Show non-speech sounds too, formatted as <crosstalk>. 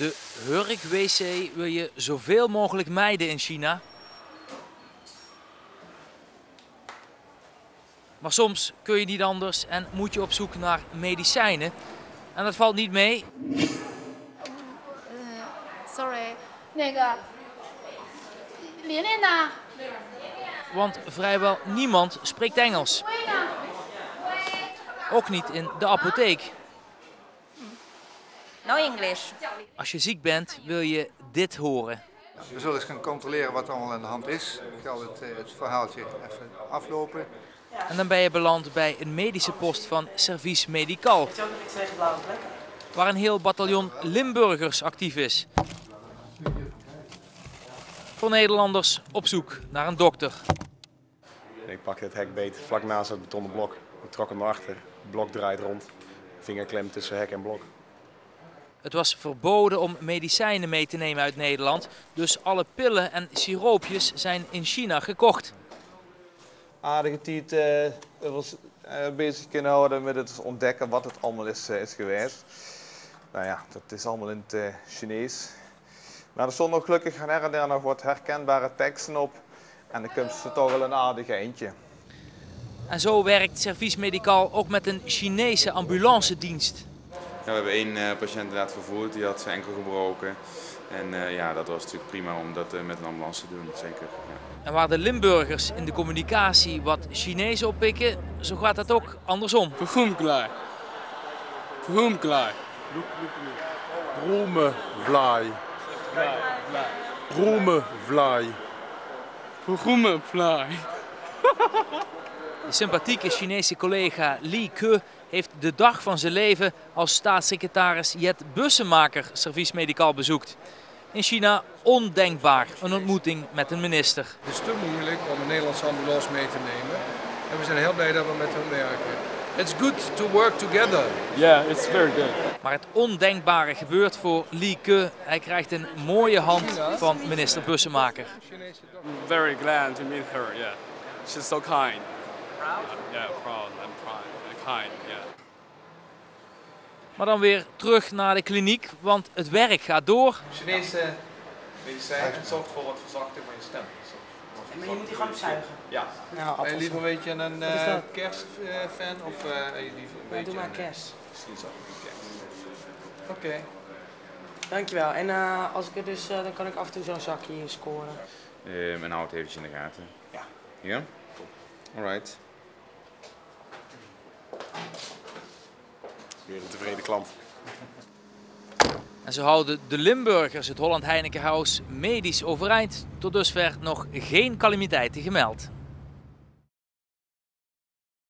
De hurk-wc wil je zoveel mogelijk mijden in China. Maar soms kun je niet anders en moet je op zoek naar medicijnen. En dat valt niet mee. Sorry. Want vrijwel niemand spreekt Engels. Ook niet in de apotheek. No English. Als je ziek bent wil je dit horen. We zullen eens gaan controleren wat er allemaal aan de hand is. Ik zal het, eh, het verhaaltje even aflopen. En dan ben je beland bij een medische post van Service Medical. Waar een heel bataljon Limburgers actief is. Voor Nederlanders op zoek naar een dokter. Ik pakte het hek beet vlak naast het betonnen blok. Ik trok hem naar achter. Het blok draait rond. Vinger klemt tussen hek en blok. Het was verboden om medicijnen mee te nemen uit Nederland. Dus alle pillen en siroopjes zijn in China gekocht. aardige tijd eh, was, eh, bezig kunnen houden met het ontdekken wat het allemaal is, eh, is geweest. Nou ja, dat is allemaal in het eh, Chinees. Maar er stonden nog gelukkig her en der nog wat herkenbare teksten op. En dan komt ze toch wel een aardig eindje. En zo werkt Service Medical ook met een Chinese ambulancedienst. Ja, we hebben één eh, patiënt inderdaad vervoerd, die had zijn enkel gebroken. En eh, ja, dat was natuurlijk prima om dat eh, met een ambulance te doen, zeker. Ja. En waar de Limburgers in de communicatie wat Chinees oppikken, zo gaat dat ook andersom. Voor whom klaar? Voor whom <laughs> De sympathieke Chinese collega Li Ke heeft de dag van zijn leven als staatssecretaris Jet Bussemaker Service Medical bezoekt. In China ondenkbaar een ontmoeting met een minister. Het is te moeilijk om een Nederlandse ambulance mee te nemen. En we zijn heel blij dat we met hen werken. It's good to work together. Yeah, it's very good. Maar het ondenkbare gebeurt voor Li Ke. Hij krijgt een mooie hand van minister Bussemaker. Very glad to meet her. Yeah, she's so kind. Proud? Yeah, proud and kind. Kind. Yeah. Maar dan weer terug naar de kliniek, want het werk gaat door. Chinese medicijn zorgt voor wat verzachting van je stem. Maar je moet die gewoon zuigen. Ja. Nou, Ben je liever een beetje een eh kerstfan of eh, je liever een beetje... Doe maar een- kers. Misschien zo, een kerst. Oké. Dankjewel. En eh, als ik er dus, eh, dan kan ik af en toe zo'n zakje hier scoren. Ehm, en hou het eventjes in de gaten. Ja. Ja? Alright. Weer een tevreden klant. En zo houden de Limburgers het Holland Heinekenhuis medisch overeind. Tot dusver nog geen calamiteiten gemeld.